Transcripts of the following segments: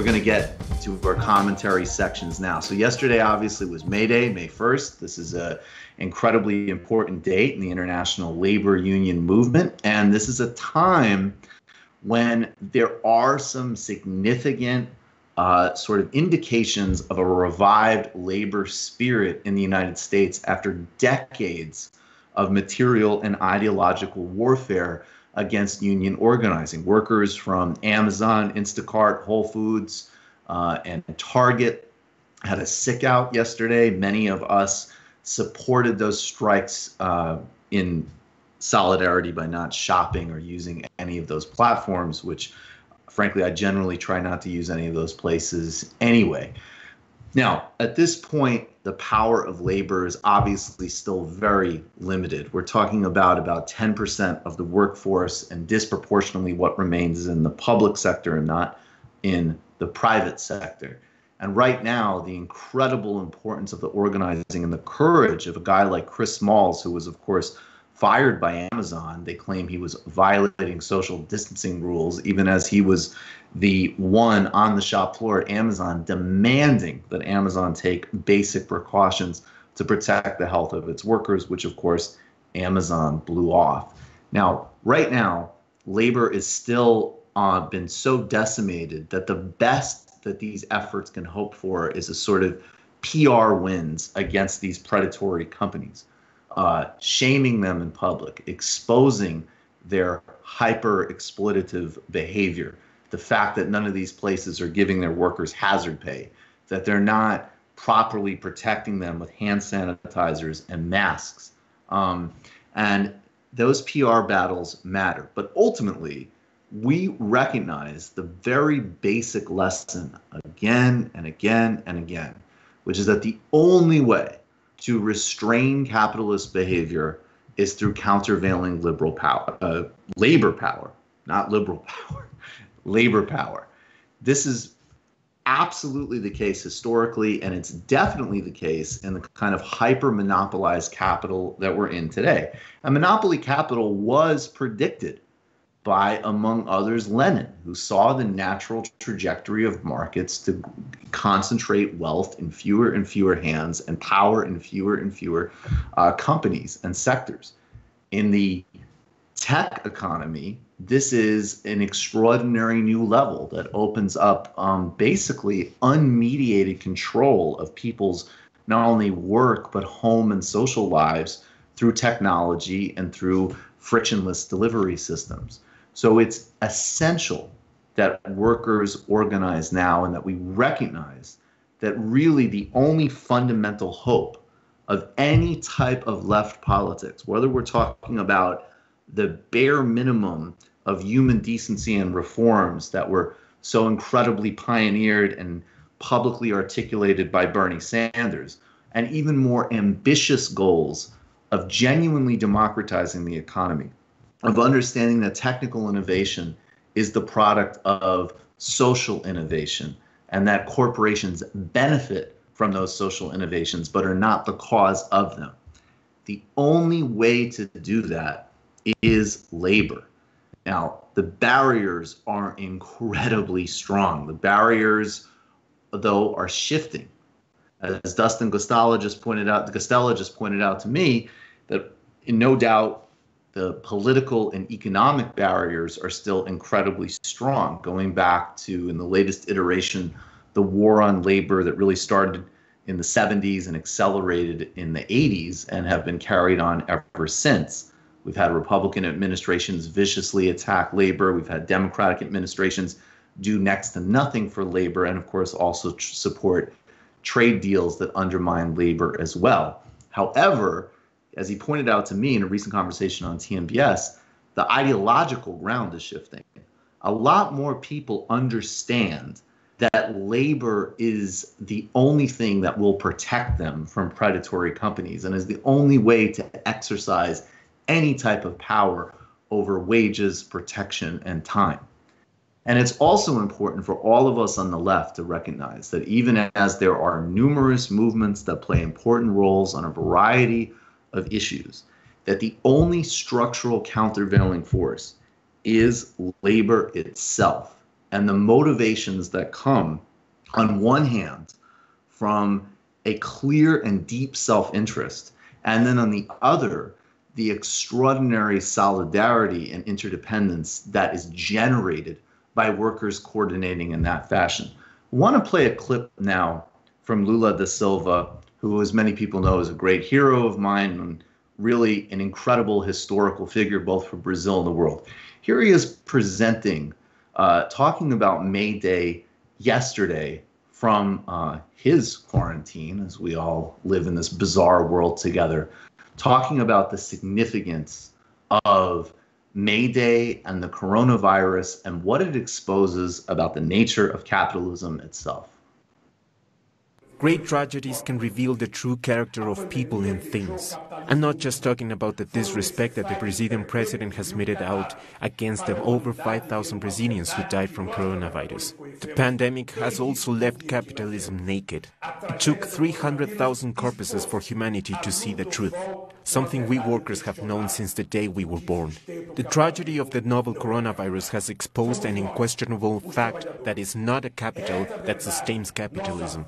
we're going to get to our commentary sections now. So yesterday obviously was May Day, May 1st. This is a incredibly important date in the international labor union movement and this is a time when there are some significant uh, sort of indications of a revived labor spirit in the United States after decades of material and ideological warfare against union organizing. Workers from Amazon, Instacart, Whole Foods, uh, and Target had a sick out yesterday. Many of us supported those strikes uh, in solidarity by not shopping or using any of those platforms, which frankly, I generally try not to use any of those places anyway. Now, at this point, the power of labor is obviously still very limited. We're talking about about 10% of the workforce, and disproportionately what remains is in the public sector and not in the private sector. And right now, the incredible importance of the organizing and the courage of a guy like Chris Smalls, who was, of course, fired by Amazon. They claim he was violating social distancing rules, even as he was the one on the shop floor at Amazon demanding that Amazon take basic precautions to protect the health of its workers, which of course Amazon blew off. Now, right now, labor is still uh, been so decimated that the best that these efforts can hope for is a sort of PR wins against these predatory companies uh, shaming them in public, exposing their hyper exploitative behavior, the fact that none of these places are giving their workers hazard pay, that they're not properly protecting them with hand sanitizers and masks. Um, and those PR battles matter. But ultimately, we recognize the very basic lesson again and again and again, which is that the only way to restrain capitalist behavior is through countervailing liberal power, uh, labor power, not liberal power, labor power. This is absolutely the case historically, and it's definitely the case in the kind of hyper monopolized capital that we're in today. And monopoly capital was predicted by, among others, Lenin, who saw the natural trajectory of markets to concentrate wealth in fewer and fewer hands and power in fewer and fewer uh, companies and sectors. In the tech economy, this is an extraordinary new level that opens up um, basically unmediated control of people's not only work, but home and social lives through technology and through frictionless delivery systems. So it's essential that workers organize now and that we recognize that really the only fundamental hope of any type of left politics, whether we're talking about the bare minimum of human decency and reforms that were so incredibly pioneered and publicly articulated by Bernie Sanders, and even more ambitious goals of genuinely democratizing the economy of understanding that technical innovation is the product of social innovation and that corporations benefit from those social innovations but are not the cause of them. The only way to do that is labor. Now, the barriers are incredibly strong. The barriers, though, are shifting. As Dustin Guastella just pointed out, Guastella just pointed out to me that in no doubt the political and economic barriers are still incredibly strong, going back to, in the latest iteration, the war on labor that really started in the 70s and accelerated in the 80s and have been carried on ever since. We've had Republican administrations viciously attack labor. We've had Democratic administrations do next to nothing for labor, and of course, also tr- support trade deals that undermine labor as well. However, as he pointed out to me in a recent conversation on TMBS, the ideological ground is shifting. A lot more people understand that labor is the only thing that will protect them from predatory companies and is the only way to exercise any type of power over wages, protection, and time. And it's also important for all of us on the left to recognize that even as there are numerous movements that play important roles on a variety of issues that the only structural countervailing force is labor itself. and the motivations that come, on one hand, from a clear and deep self interest, and then on the other, the extraordinary solidarity and interdependence that is generated by workers coordinating in that fashion. I want to play a clip now from Lula da Silva, who, as many people know, is a great hero of mine and really an incredible historical figure both for Brazil and the world. Here he is presenting, uh, talking about May Day yesterday from uh, his quarantine, as we all live in this bizarre world together, talking about the significance of May Day and the coronavirus and what it exposes about the nature of capitalism itself. Great tragedies can reveal the true character of people and things. I'm not just talking about the disrespect that the Brazilian president has meted out against the over 5,000 Brazilians who died from coronavirus. The pandemic has also left capitalism naked. It took 300,000 corpses for humanity to see the truth, something we workers have known since the day we were born. The tragedy of the novel coronavirus has exposed an unquestionable fact that is not a capital that sustains capitalism.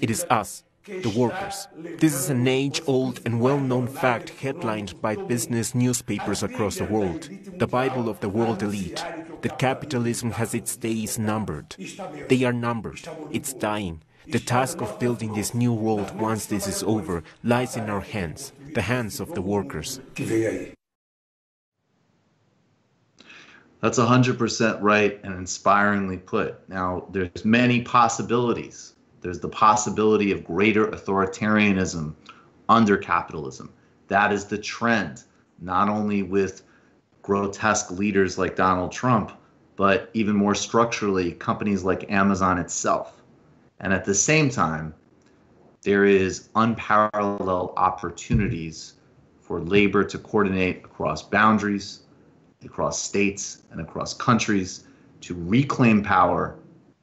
It is us, the workers. This is an age old and well known fact headlined by business newspapers across the world, the Bible of the world elite, that capitalism has its days numbered. They are numbered, it's dying. The task of building this new world once this is over lies in our hands, the hands of the workers. That's 100% right and inspiringly put. Now, there's many possibilities there's the possibility of greater authoritarianism under capitalism. That is the trend, not only with grotesque leaders like Donald Trump, but even more structurally, companies like Amazon itself. And at the same time, there is unparalleled opportunities for labor to coordinate across boundaries, across states, and across countries to reclaim power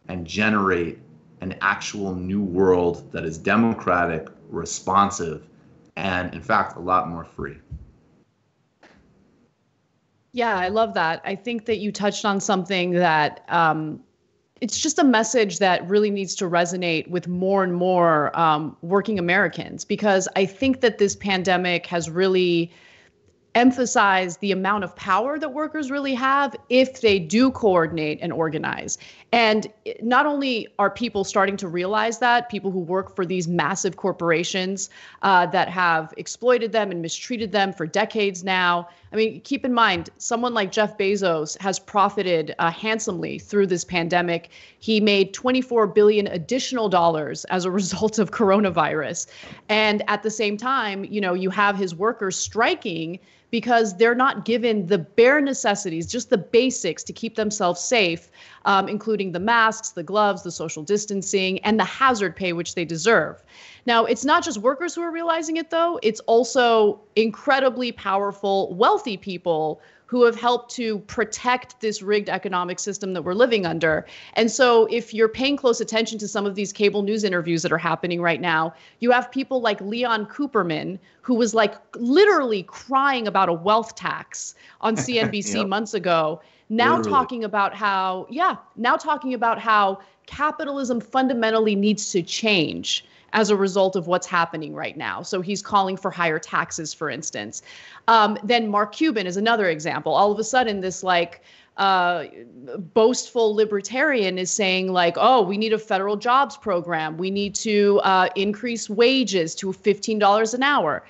and generate an actual new world that is democratic, responsive, and in fact, a lot more free. Yeah, I love that. I think that you touched on something that um, it's just a message that really needs to resonate with more and more um, working Americans because I think that this pandemic has really emphasize the amount of power that workers really have if they do coordinate and organize. And not only are people starting to realize that, people who work for these massive corporations uh, that have exploited them and mistreated them for decades now. I mean, keep in mind, someone like Jeff Bezos has profited uh, handsomely through this pandemic. He made 24 billion additional dollars as a result of coronavirus. And at the same time, you know, you have his workers striking because they're not given the bare necessities, just the basics to keep themselves safe, um, including the masks, the gloves, the social distancing, and the hazard pay which they deserve. Now, it's not just workers who are realizing it, though, it's also incredibly powerful, wealthy people who have helped to protect this rigged economic system that we're living under. And so, if you're paying close attention to some of these cable news interviews that are happening right now, you have people like Leon Cooperman, who was like literally crying about a wealth tax on CNBC yep. months ago. Now literally. talking about how, yeah, now talking about how capitalism fundamentally needs to change as a result of what's happening right now. So he's calling for higher taxes, for instance. Um, then Mark Cuban is another example. All of a sudden, this like uh, boastful libertarian is saying like, oh, we need a federal jobs program. We need to uh, increase wages to $15 an hour.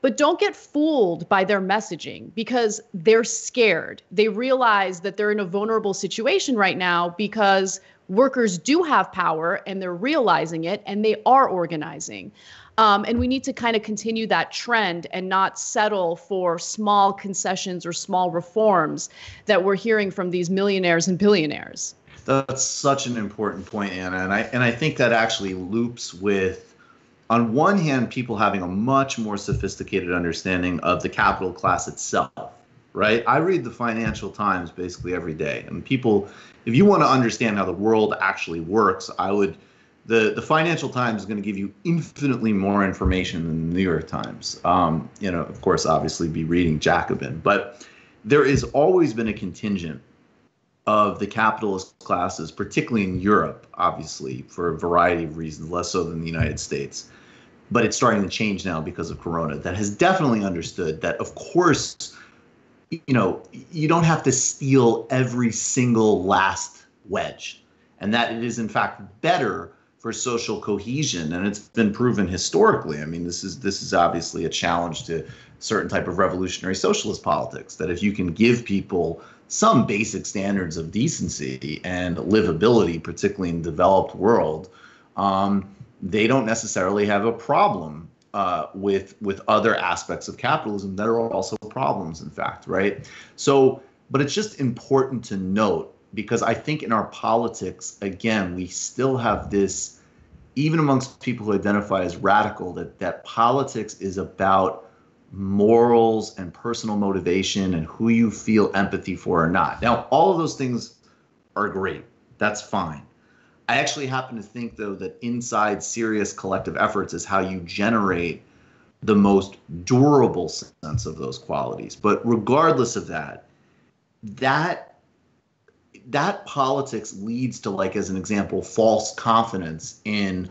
But don't get fooled by their messaging because they're scared. They realize that they're in a vulnerable situation right now because workers do have power and they're realizing it and they are organizing. Um, and we need to kind of continue that trend and not settle for small concessions or small reforms that we're hearing from these millionaires and billionaires. That's such an important point, Anna, and I and I think that actually loops with, on one hand, people having a much more sophisticated understanding of the capital class itself. Right? I read the Financial Times basically every day, and people if you want to understand how the world actually works, I would the the Financial Times is going to give you infinitely more information than the New York Times. Um, you know, of course, obviously, be reading Jacobin, but there has always been a contingent of the capitalist classes, particularly in Europe, obviously, for a variety of reasons, less so than the United States. But it's starting to change now because of Corona, that has definitely understood that, of course, you know, you don't have to steal every single last wedge, and that it is, in fact, better for social cohesion. And it's been proven historically. I mean this is this is obviously a challenge to certain type of revolutionary socialist politics that if you can give people some basic standards of decency and livability, particularly in developed world, um, they don't necessarily have a problem uh, with with other aspects of capitalism that are also problems, in fact, right? So, but it's just important to note because I think in our politics, again, we still have this, even amongst people who identify as radical, that that politics is about morals and personal motivation and who you feel empathy for or not. Now, all of those things are great. That's fine. I actually happen to think, though, that inside serious collective efforts is how you generate the most durable sense of those qualities. But regardless of that, that that politics leads to like as an example false confidence in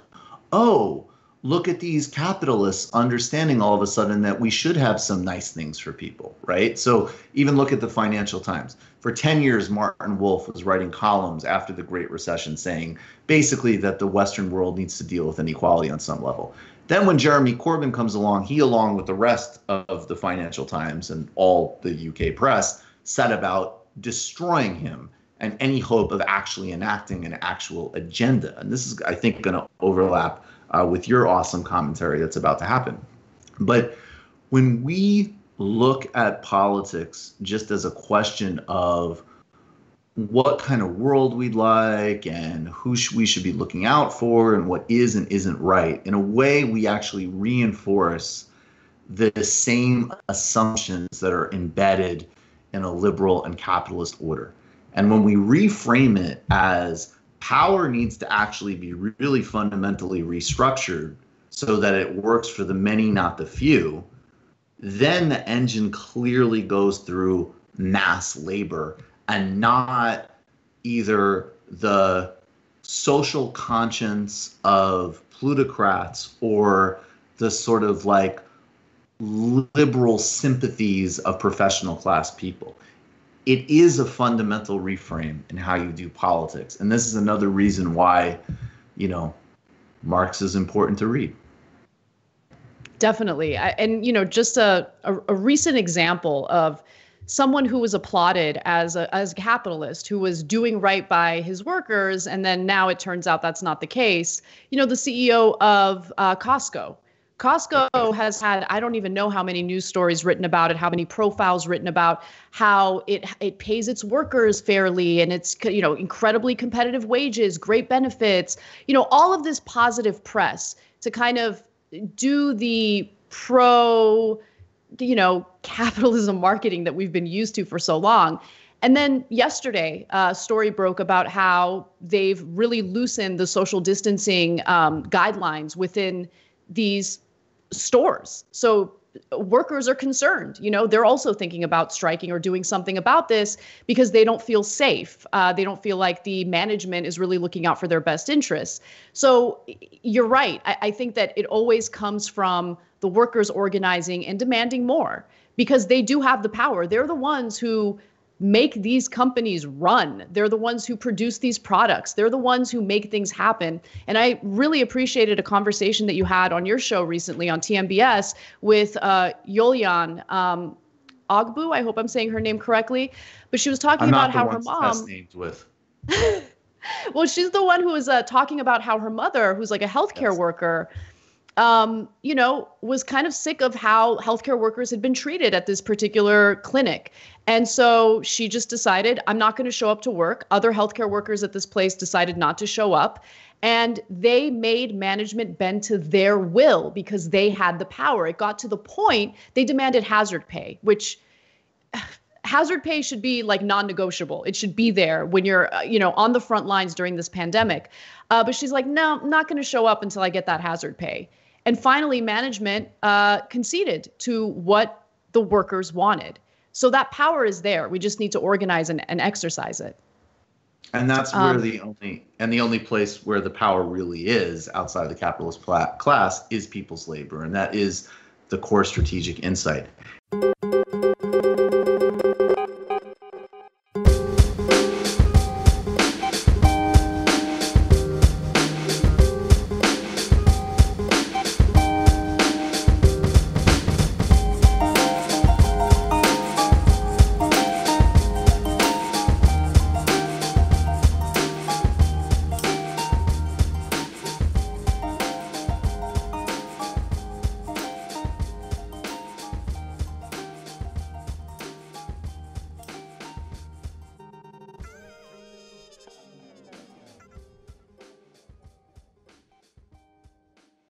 oh look at these capitalists understanding all of a sudden that we should have some nice things for people, right? So even look at the Financial Times. For 10 years, Martin Wolf was writing columns after the Great Recession saying basically that the Western world needs to deal with inequality on some level. Then when Jeremy Corbyn comes along, he, along with the rest of the Financial Times and all the UK press, set about destroying him and any hope of actually enacting an actual agenda. And this is, I think, going to overlap uh, with your awesome commentary that's about to happen. But when we look at politics just as a question of what kind of world we'd like and who sh- we should be looking out for and what is and isn't right, in a way, we actually reinforce the same assumptions that are embedded in a liberal and capitalist order. And when we reframe it as power needs to actually be really fundamentally restructured so that it works for the many, not the few, then the engine clearly goes through mass labor and not either the social conscience of plutocrats or the sort of like liberal sympathies of professional class people it is a fundamental reframe in how you do politics. And this is another reason why, you know, Marx is important to read. Definitely. And, you know, just a, a, a recent example of someone who was applauded as a, as a capitalist who was doing right by his workers and then now it turns out that's not the case you know the ceo of uh, costco Costco has had I don't even know how many news stories written about it, how many profiles written about how it it pays its workers fairly and it's you know incredibly competitive wages, great benefits, you know all of this positive press to kind of do the pro you know capitalism marketing that we've been used to for so long. And then yesterday, a uh, story broke about how they've really loosened the social distancing um, guidelines within these stores. So workers are concerned. You know, they're also thinking about striking or doing something about this because they don't feel safe. Uh, they don't feel like the management is really looking out for their best interests. So you're right. I, I think that it always comes from the workers organizing and demanding more because they do have the power. They're the ones who make these companies run. They're the ones who produce these products. They're the ones who make things happen. And I really appreciated a conversation that you had on your show recently on TMBS with uh, Yolian um, Ogbu. I hope I'm saying her name correctly. But she was talking about how her mom. Named with. well, she's the one who was uh, talking about how her mother, who's like a healthcare yes. worker, um, you know, was kind of sick of how healthcare workers had been treated at this particular clinic. And so she just decided, I'm not going to show up to work. Other healthcare workers at this place decided not to show up. And they made management bend to their will because they had the power. It got to the point they demanded hazard pay, which hazard pay should be like non-negotiable. It should be there when you're, uh, you know, on the front lines during this pandemic. Uh, but she's like, no, I'm not going to show up until I get that hazard pay. And finally, management uh, conceded to what the workers wanted. So that power is there. We just need to organize and, and exercise it. And that's where um, the only and the only place where the power really is outside of the capitalist pla- class is people's labor, and that is the core strategic insight.